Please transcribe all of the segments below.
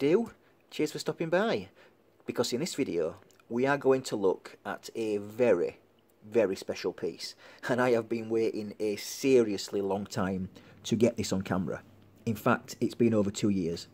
do? Cheers for stopping by. Because in this video, we are going to look at a very, very special piece. And I have been waiting a seriously long time to get this on camera. In fact, it's been over two years.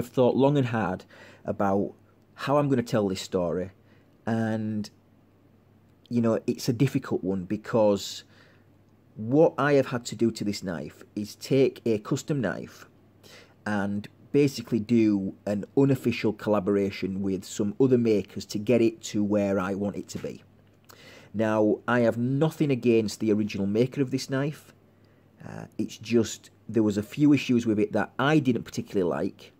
I've thought long and hard about how I'm going to tell this story, and you know, it's a difficult one because what I have had to do to this knife is take a custom knife and basically do an unofficial collaboration with some other makers to get it to where I want it to be. Now, I have nothing against the original maker of this knife. Uh, it's just there was a few issues with it that I didn't particularly like,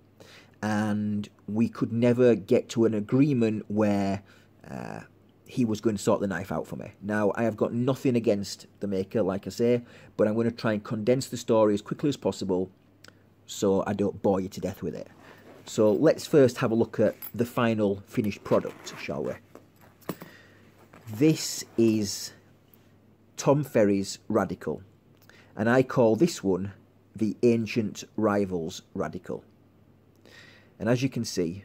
and we could never get to an agreement where uh, he was going to sort the knife out for me. Now, I have got nothing against the maker, like I say, but I'm going to try and condense the story as quickly as possible so I don't bore you to death with it. So let's first have a look at the final finished product, shall we? This is Tom Ferry's Radical, and I call this one the Ancient Rivals Radical. And as you can see,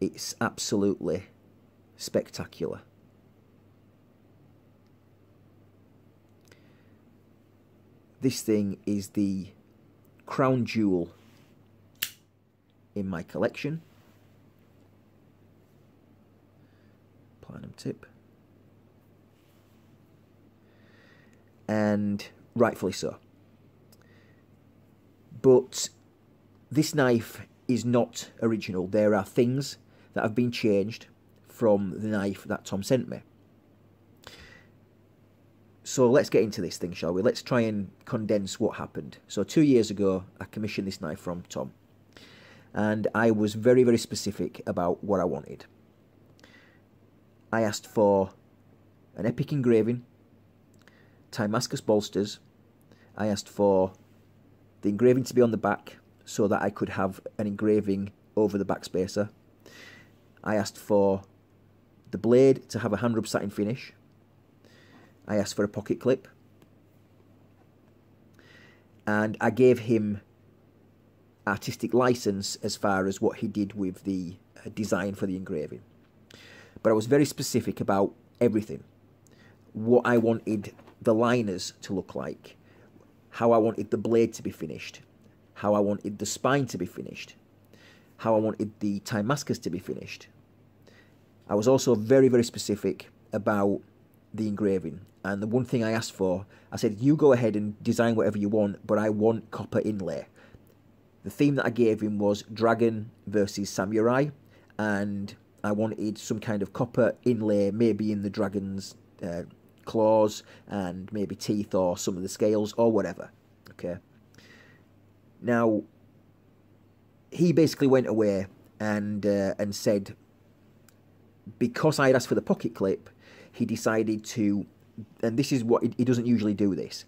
it's absolutely spectacular. This thing is the crown jewel in my collection. Platinum tip. And rightfully so. But this knife is not original. There are things that have been changed from the knife that Tom sent me. So let's get into this thing, shall we? Let's try and condense what happened. So two years ago, I commissioned this knife from Tom. And I was very, very specific about what I wanted. I asked for an epic engraving, Timascus bolsters. I asked for the engraving to be on the back so that I could have an engraving over the backspacer. I asked for the blade to have a hand rub satin finish. I asked for a pocket clip. And I gave him artistic license as far as what he did with the uh, design for the engraving. But I was very specific about everything. What I wanted the liners to look like, how I wanted the blade to be finished, how I wanted the spine to be finished, how I wanted the Timascus to be finished. I was also very, very specific about the engraving. And the one thing I asked for, I said, you go ahead and design whatever you want, but I want copper inlay. The theme that I gave him was dragon versus samurai, and I wanted some kind of copper inlay, maybe in the dragon's uh, claws and maybe teeth or some of the scales or whatever. Okay. Now, he basically went away and uh, and said because I had asked for the pocket clip, he decided to, and this is what he, he doesn't usually do this.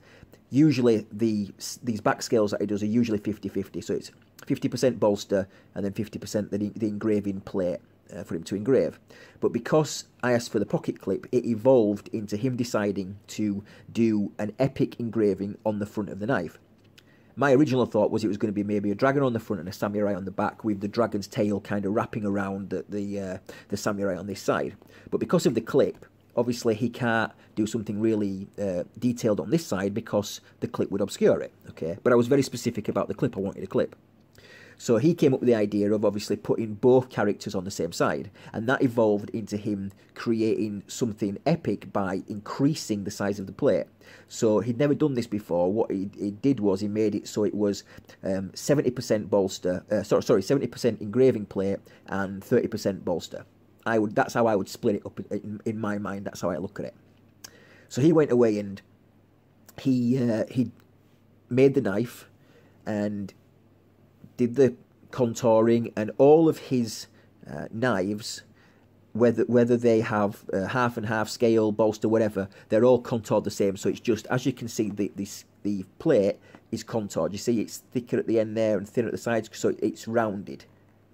Usually the these back scales that he does are usually 50-50, so it's 50% bolster and then 50% the, the engraving plate uh, for him to engrave. But because I asked for the pocket clip, it evolved into him deciding to do an epic engraving on the front of the knife. My original thought was it was going to be maybe a dragon on the front and a samurai on the back, with the dragon's tail kind of wrapping around the the, uh, the samurai on this side. But because of the clip, obviously he can't do something really uh, detailed on this side because the clip would obscure it. Okay, but I was very specific about the clip. I wanted a clip. So he came up with the idea of obviously putting both characters on the same side, and that evolved into him creating something epic by increasing the size of the plate. So he'd never done this before. What he, he did was he made it so it was um, 70% bolster, uh, sorry, sorry, 70% engraving plate and 30% bolster. I would that's how I would split it up in, in my mind. That's how I look at it. So he went away and he uh, he made the knife and did the contouring and all of his uh, knives whether whether they have uh, half and half scale bolster whatever they're all contoured the same. So it's just as you can see the this the plate is contoured. You see it's thicker at the end there and thinner at the sides so it's rounded.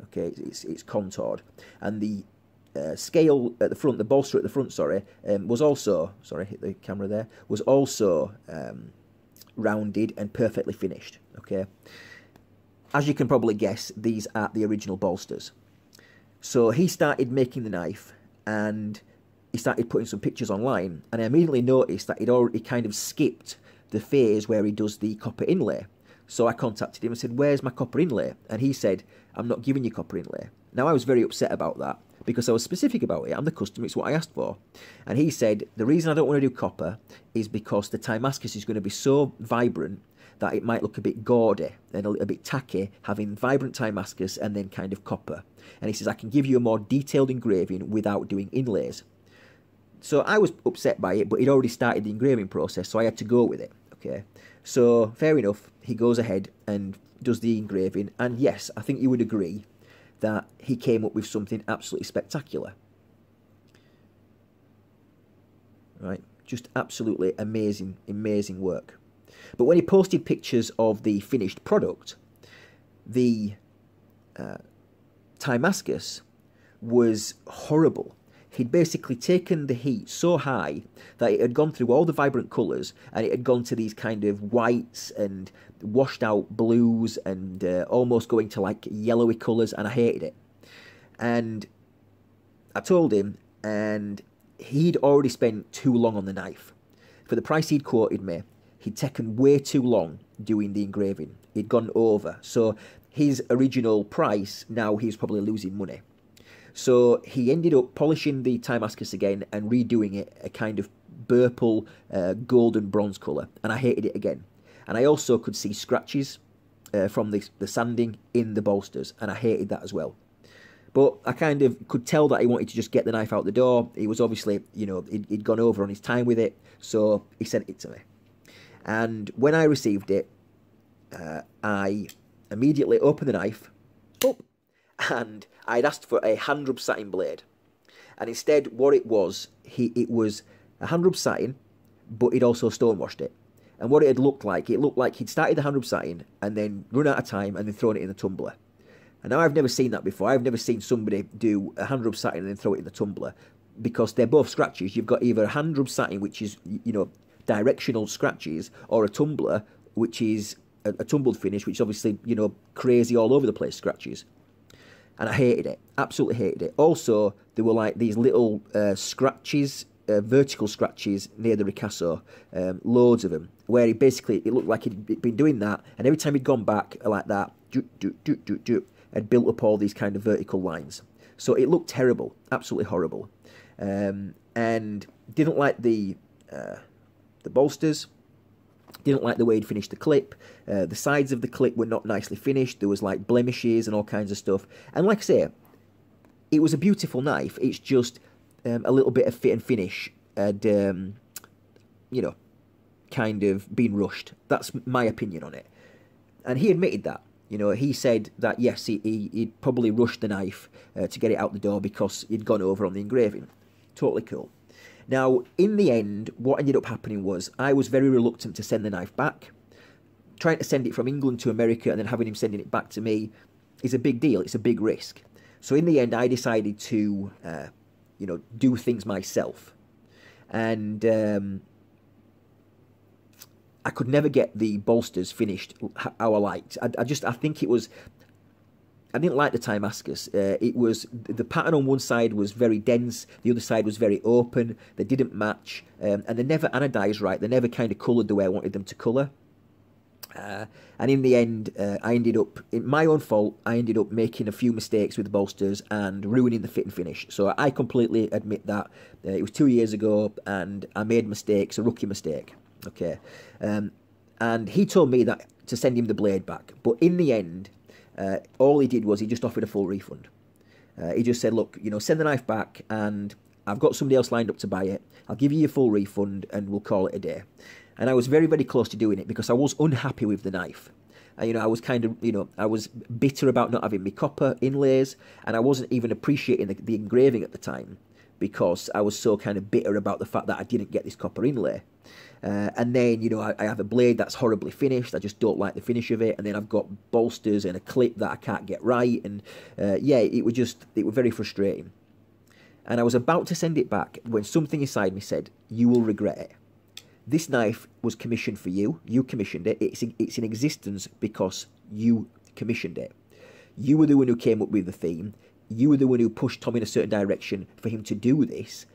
Okay it's it's contoured. And the uh, scale at the front the bolster at the front sorry um, was also sorry hit the camera there was also um, rounded and perfectly finished. Okay as you can probably guess these are the original bolsters so he started making the knife and he started putting some pictures online. And I immediately noticed that he'd already kind of skipped the phase where he does the copper inlay. So I contacted him and said, Where's my copper inlay? And he said, I'm not giving you copper inlay. Now I was very upset about that because I was specific about it. I'm the customer, it's what I asked for. And he said, The reason I don't want to do copper is because the Timascus is going to be so vibrant that it might look a bit gaudy and a little bit tacky, having vibrant Timascus and then kind of copper. And he says, I can give you a more detailed engraving without doing inlays. So I was upset by it, but he'd already started the engraving process, so I had to go with it. Okay, so fair enough. He goes ahead and does the engraving, and yes, I think you would agree that he came up with something absolutely spectacular. Right, just absolutely amazing, amazing work. But when he posted pictures of the finished product, the uh, Timascus was horrible. He'd basically taken the heat so high that it had gone through all the vibrant colours and it had gone to these kind of whites and washed out blues and uh, almost going to like yellowy colours, and I hated it. And I told him, and he'd already spent too long on the knife. For the price he'd quoted me, he'd taken way too long doing the engraving. He'd gone over. So his original price, now he's probably losing money. So he ended up polishing the Timascus again and redoing it a kind of purple uh, golden bronze colour, and I hated it again. And I also could see scratches uh, from the, the sanding in the bolsters, and I hated that as well. But I kind of could tell that he wanted to just get the knife out the door. He was obviously, you know, he'd, he'd gone over on his time with it, so he sent it to me. And when I received it, uh, I immediately opened the knife up, and I'd asked for a hand rub satin blade. And instead, what it was, he it was a hand rub satin, but he'd also stonewashed it. And what it had looked like, it looked like he'd started the hand rub satin and then run out of time and then thrown it in the tumbler. And now I've never seen that before. I've never seen somebody do a hand rub satin and then throw it in the tumbler because they're both scratches. You've got either a hand rub satin, which is, you know, directional scratches, or a tumbler, which is a, a tumbled finish, which is obviously, you know, crazy all over the place scratches. And I hated it, absolutely hated it. Also, there were like these little uh, scratches, uh, vertical scratches near the ricasso, um, loads of them, where he basically, it looked like he'd been doing that, and every time he'd gone back like that, do, do, do, do, do, had built up all these kind of vertical lines. So it looked terrible, absolutely horrible. Um, and didn't like the uh, the bolsters. Didn't like the way he'd finished the clip. Uh, the sides of the clip were not nicely finished. There was like blemishes and all kinds of stuff. And like I say, it was a beautiful knife. It's just um, a little bit of fit and finish had, um, you know, kind of been rushed. That's my opinion on it. And he admitted that. You know, he said that yes, he, he would probably rushed the knife uh, to get it out the door because he'd gone over on the engraving. Totally cool. Now, in the end, what ended up happening was I was very reluctant to send the knife back. Trying to send it from England to America and then having him sending it back to me is a big deal. It's a big risk. So in the end, I decided to, uh, you know, do things myself, and um, I could never get the bolsters finished how I liked. I, I just, I think it was I didn't like the Timascus. Uh, it was the pattern on one side was very dense, the other side was very open. They didn't match, um, and they never anodized right. They never kind of coloured the way I wanted them to colour. Uh, and in the end, uh, I ended up, in my own fault, I ended up making a few mistakes with the bolsters and ruining the fit and finish. So I completely admit that. Uh, it was two years ago and I made mistakes, a rookie mistake. Okay. Um, and he told me that to send him the blade back. But in the end, uh, all he did was he just offered a full refund. Uh, he just said, look, you know, send the knife back and I've got somebody else lined up to buy it. I'll give you your full refund and we'll call it a day. And I was very, very close to doing it because I was unhappy with the knife. You know, I was kind of, you know, I was bitter about not having my copper inlays, and I wasn't even appreciating the, the engraving at the time because I was so kind of bitter about the fact that I didn't get this copper inlay. Uh, and then, you know, I, I, have a blade that's horribly finished. I just don't like the finish of it. And then I've got bolsters and a clip that I can't get right. And uh, yeah, it was just, it was very frustrating. And I was about to send it back when something inside me said, You will regret it. This knife was commissioned for you. You commissioned it. It's in, it's in existence because you commissioned it. You were the one who came up with the theme. You were the one who pushed Tom in a certain direction for him to do this.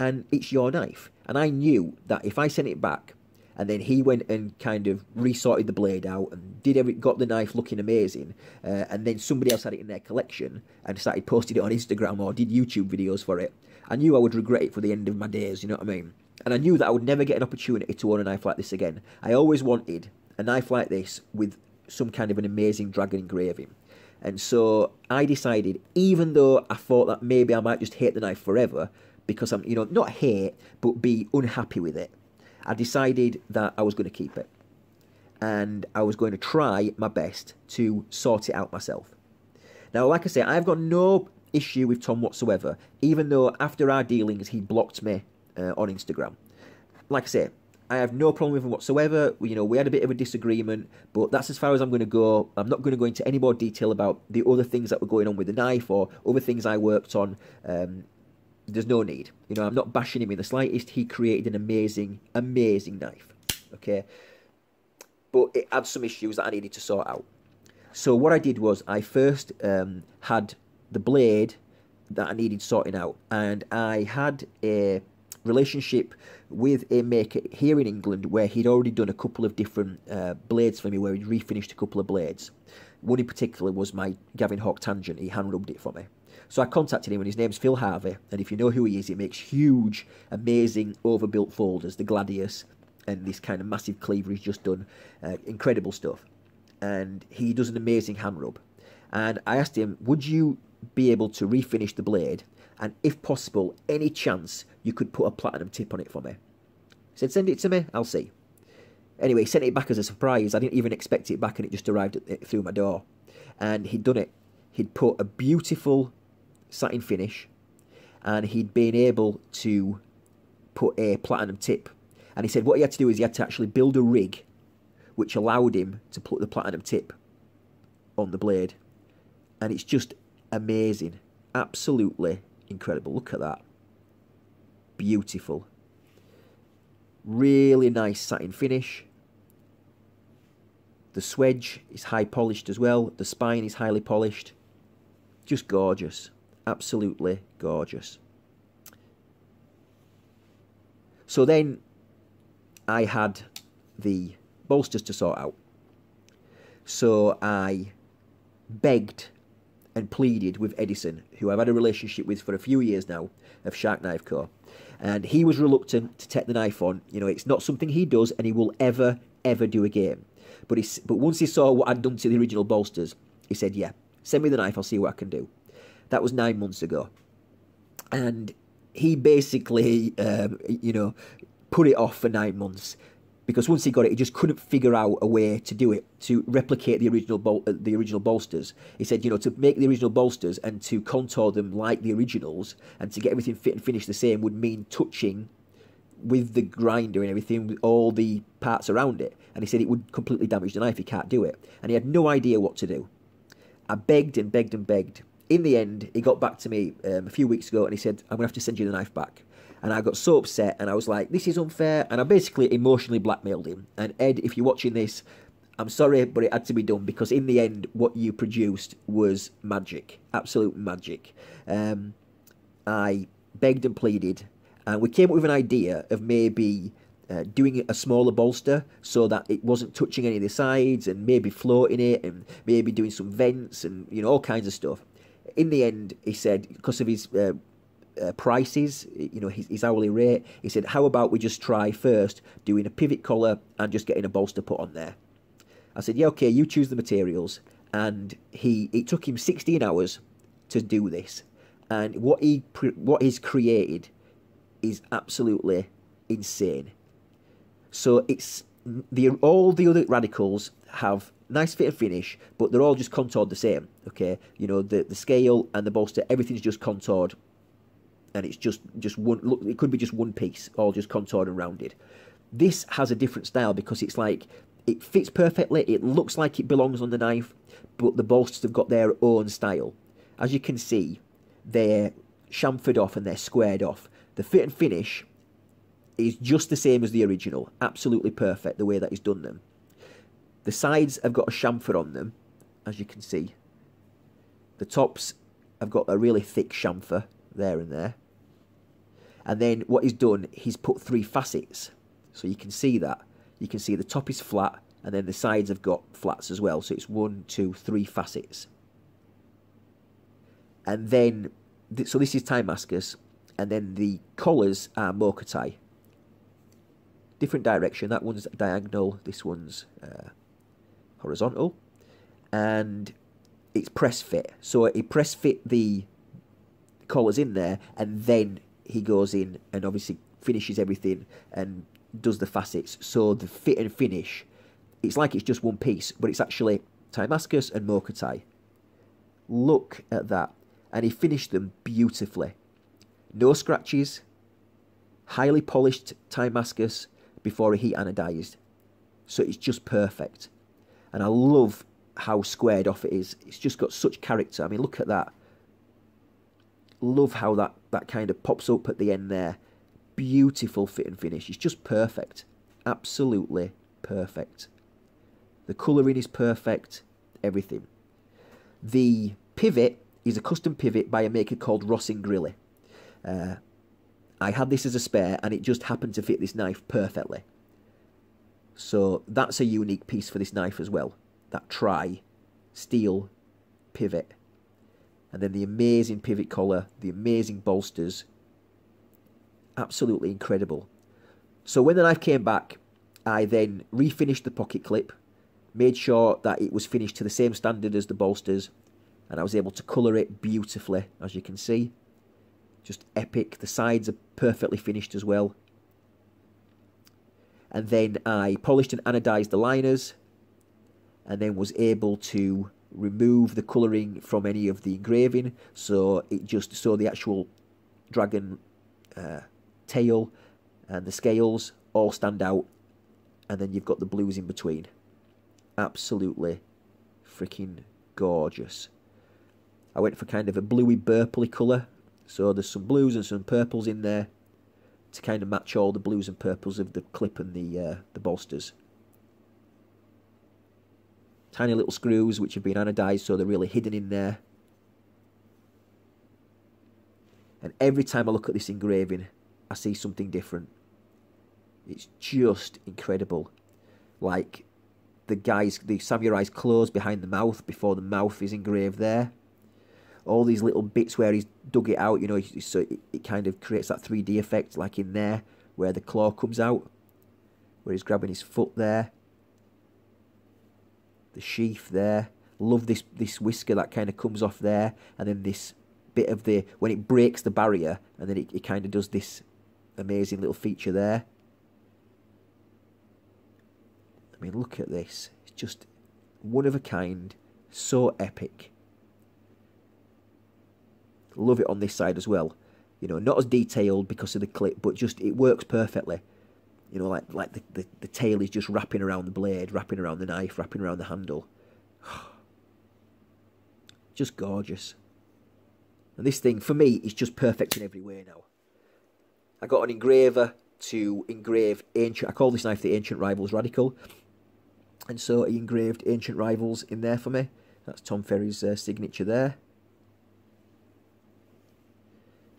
And it's your knife. And I knew that if I sent it back, and then he went and kind of resorted the blade out and did every got the knife looking amazing uh, and then somebody else had it in their collection and started posting it on instagram or did youtube videos for it i knew i would regret it for the end of my days you know what i mean and I knew that I would never get an opportunity to own a knife like this again. I always wanted a knife like this with some kind of an amazing dragon engraving. And so I decided, even though I thought that maybe I might just hate the knife forever, because I'm, you know, not hate, but be unhappy with it, I decided that I was going to keep it. And I was going to try my best to sort it out myself. Now, like I say, I've got no issue with Tom whatsoever, even though after our dealings he blocked me uh, on Instagram. Like I say, I have no problem with him whatsoever. You know, we had a bit of a disagreement, but that's as far as I'm going to go. I'm not going to go into any more detail about the other things that were going on with the knife or other things I worked on. Um, there's no need. You know, I'm not bashing him in the slightest. He created an amazing, amazing knife. Okay, but it had some issues that I needed to sort out. So what I did was I first um, had the blade that I needed sorting out, and I had a relationship with a maker here in England where he'd already done a couple of different uh, blades for me, where he'd refinished a couple of blades. One in particular was my Gavin Hawk Tangent. He hand rubbed it for me. So I contacted him, and his name's Phil Harvey. And if you know who he is, he makes huge, amazing, overbuilt folders, the Gladius, and this kind of massive cleaver he's just done. Uh, incredible stuff. And he does an amazing hand rub. And I asked him, would you be able to refinish the blade and if possible, any chance you could put a platinum tip on it for me. He said, send it to me, I'll see. Anyway, he sent it back as a surprise. I didn't even expect it back, and it just arrived at, through my door. And he'd done it. He'd put a beautiful satin finish, and he'd been able to put a platinum tip. And he said what he had to do is he had to actually build a rig which allowed him to put the platinum tip on the blade. And it's just amazing. Absolutely incredible. Look at that. Beautiful. Really nice satin finish. The swedge is high polished as well. The spine is highly polished. Just gorgeous. Absolutely gorgeous. So then I had the bolsters to sort out. So I begged and pleaded with Edison, who I've had a relationship with for a few years now, of Sharknivco. And he was reluctant to take the knife on. You know, it's not something he does and he will ever, ever do again. But, he, but once he saw what I'd done to the original bolsters, he said, yeah, send me the knife, I'll see what I can do. That was nine months ago. And he basically, um, you know, put it off for nine months because once he got it, he just couldn't figure out a way to do it to replicate the original bol- uh, the original bolsters. He said, you know, to make the original bolsters and to contour them like the originals and to get everything fit and finished the same would mean touching with the grinder and everything with all the parts around it. And he said it would completely damage the knife. He can't do it, and he had no idea what to do. I begged and begged and begged. In the end, he got back to me um, a few weeks ago and he said, "I'm gonna have to send you the knife back." and I got so upset and I was like, this is unfair. And I basically emotionally blackmailed him. And Ed, if you're watching this, I'm sorry, but it had to be done because in the end, what you produced was magic, absolute magic. Um, I begged and pleaded, and we came up with an idea of maybe uh, doing a smaller bolster so that it wasn't touching any of the sides, and maybe floating it, and maybe doing some vents and you know all kinds of stuff. In the end, he said because of his uh, uh, prices, you know, his, his, hourly rate. He said, how about we just try first doing a pivot collar and just getting a bolster put on there? I said, yeah, okay, you choose the materials. And he it took him 16 hours to do this. and what he what he's created is absolutely insane. So it's the all the other radicals have nice fit and finish, but they're all just contoured the same. Okay, you know the the scale and the bolster, everything's just contoured, and it's just just one. Look, it could be just one piece, all just contoured and rounded. This has a different style because it's like it fits perfectly. It looks like it belongs on the knife, but the bolsters have got their own style. As you can see, they're chamfered off and they're squared off. The fit and finish is just the same as the original. Absolutely perfect the way that he's done them. The sides have got a chamfer on them, as you can see. The tops have got a really thick chamfer there and there. And then what he's done, he's put three facets. So you can see that. You can see the top is flat, and then the sides have got flats as well. So it's one, two, three facets. And then, so this is Timascus, and then the collars are Mokuti. Different direction. That one's diagonal. This one's uh, horizontal, and it's press fit. So he press fit the collars in there, and then he goes in and obviously finishes everything and does the facets. So the fit and finish, it's like it's just one piece, but it's actually Timascus and Mokuti. Look at that. And he finished them beautifully. No scratches, highly polished Timascus before he heat anodized. So it's just perfect. And I love how squared off it is. It's just got such character. I mean, look at that. Love how that, that kind of pops up at the end there. Beautiful fit and finish. It's just perfect. Absolutely perfect. The colouring is perfect. Everything. The pivot is a custom pivot by a maker called Ross Ingrili. Uh, I had this as a spare and it just happened to fit this knife perfectly. So that's a unique piece for this knife as well. That tri steel pivot. And then the amazing pivot collar, the amazing bolsters. Absolutely incredible. So when the knife came back, I then refinished the pocket clip, made sure that it was finished to the same standard as the bolsters, and I was able to colour it beautifully, as you can see. Just epic. The sides are perfectly finished as well. And then I polished and anodized the liners, and then was able to remove the colouring from any of the engraving, so it just so the actual dragon uh, tail and the scales all stand out, and then you've got the blues in between. Absolutely freaking gorgeous. I went for kind of a bluey purpley colour. So there's some blues and some purples in there to kind of match all the blues and purples of the clip and the uh, the bolsters. Tiny little screws which have been anodized so they're really hidden in there. And every time I look at this engraving, I see something different. It's just incredible. Like the guy's, the samurai's clothes behind the mouth before the mouth is engraved there all these little bits where he's dug it out, you know, so it, kind of creates that 3D effect, like in there, where the claw comes out, where he's grabbing his foot there. The sheath there. Love this, this whisker that kind of comes off there, and then this bit of the, when it breaks the barrier, and then it, it kind of does this amazing little feature there. I mean, look at this. It's just one of a kind, so epic. Love it on this side as well. You know, not as detailed because of the clip, but just it works perfectly. You know, like like the, the, the tail is just wrapping around the blade, wrapping around the knife, wrapping around the handle. just gorgeous. And this thing, for me, is just perfect in every way now. I got an engraver to engrave ancient. I call this knife the Ancient Rivals Radical. And so he engraved Ancient Rivals in there for me. That's Tom Ferry's uh, signature there.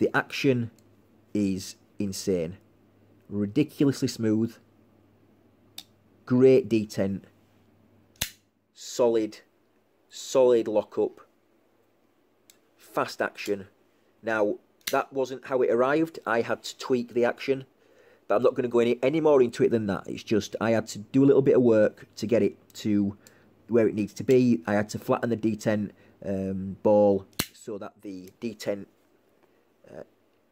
The action is insane. Ridiculously smooth. Great detent. Solid. Solid lockup. Fast action. Now, that wasn't how it arrived. I had to tweak the action. But I'm not going to go any, any more into it than that. It's just I had to do a little bit of work to get it to where it needs to be. I had to flatten the detent um, ball so that the detent uh,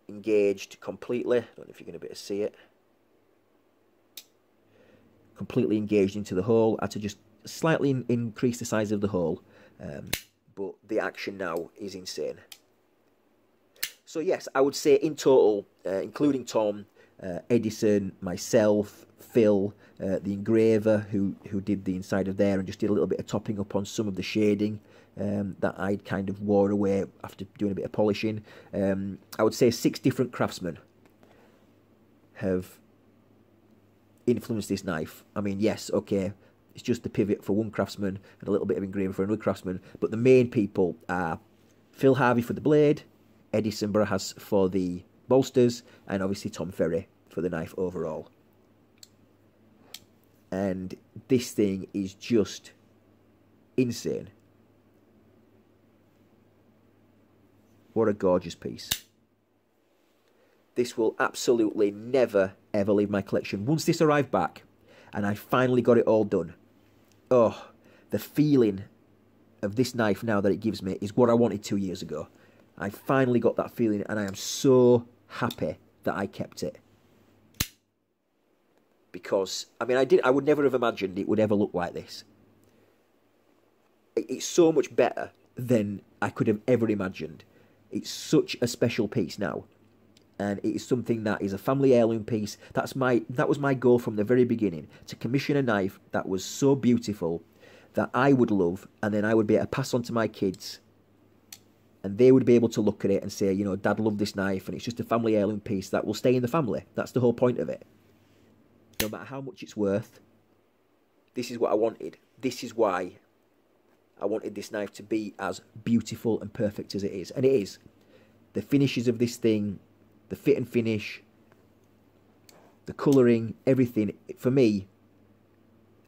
engaged completely. I don't know if you're going to be able to see it. Completely engaged into the hole. I had to just slightly in increase the size of the hole. Um, but the action now is insane. So yes, I would say in total, uh, including Tom, uh, Edison, myself, Phil, uh, the engraver who who did the inside of there and just did a little bit of topping up on some of the shading um, that I'd kind of wore away after doing a bit of polishing. Um, I would say six different craftsmen have influenced this knife. I mean, yes, okay, it's just the pivot for one craftsman and a little bit of engraving for another craftsman, but the main people are Phil Harvey for the blade, Edison Barajas for the bolsters, and obviously Tom Ferry for the knife overall. And this thing is just insane. What a gorgeous piece. This will absolutely never ever leave my collection. Once this arrived back and I finally got it all done, oh, the feeling of this knife now that it gives me is what I wanted two years ago. I finally got that feeling and I am so happy that I kept it. Because, I mean, I did. I would never have imagined it would ever look like this. It's so much better than I could have ever imagined. It's such a special piece now. And it is something that is a family heirloom piece. That's my that was my goal from the very beginning to commission a knife that was so beautiful that I would love, and then I would be able to pass on to my kids, and they would be able to look at it and say, you know, Dad loved this knife, and it's just a family heirloom piece that will stay in the family. That's the whole point of it. No matter how much it's worth, this is what I wanted. This is why I wanted this knife to be as beautiful and perfect as it is. And it is. The finishes of this thing, the fit and finish, the colouring, everything, for me,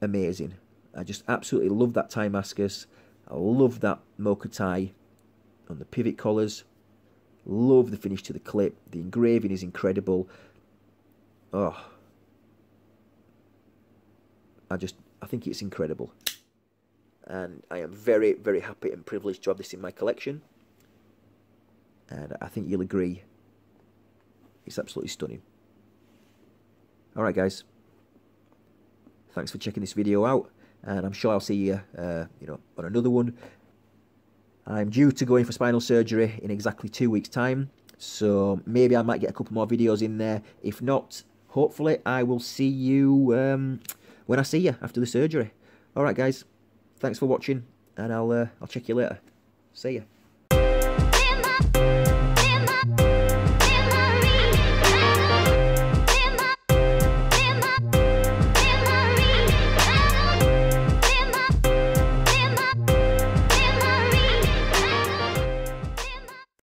amazing. I just absolutely love that Timascus. I love that Mokuti on the pivot collars. Love the finish to the clip. The engraving is incredible. Oh. I just, I think it's incredible and I am very, very happy and privileged to have this in my collection. And I think you'll agree, it's absolutely stunning. Alright guys, thanks for checking this video out, and I'm sure I'll see you, uh, you know, on another one. I'm due to go in for spinal surgery in exactly two weeks' time, so maybe I might get a couple more videos in there. If not, hopefully I will see you um, when I see you after the surgery. Alright guys, thanks for watching, and I'll uh, I'll check you later. See ya.